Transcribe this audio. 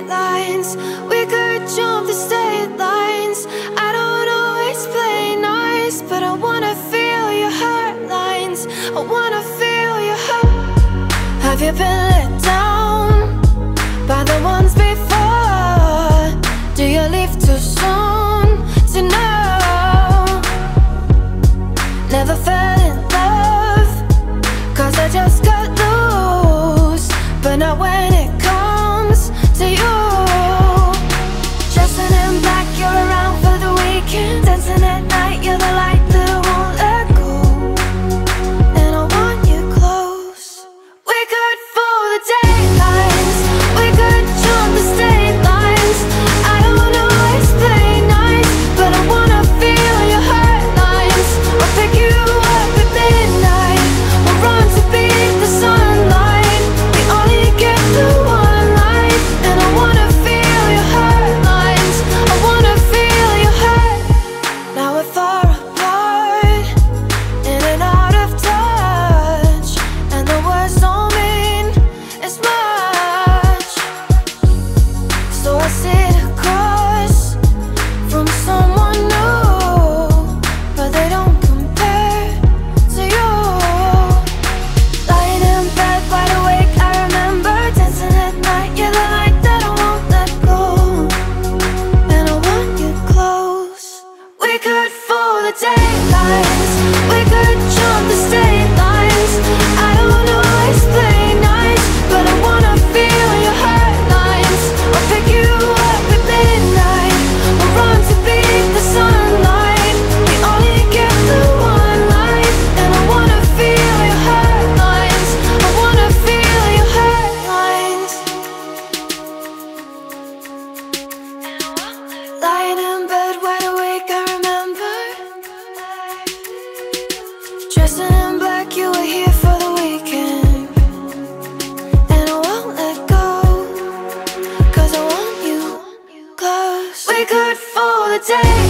straight lines. We could jump the state lines. I don't always play nice But I wanna feel your heart lines. I wanna feel your heart. Have you been let down By the ones before? Do you leave too soon to know? Never fell in love Cause I just got loose. But now when dancing at night, you're the light. fire Dressing in black, you were here for the weekend. And I won't let I want you close. We could the day.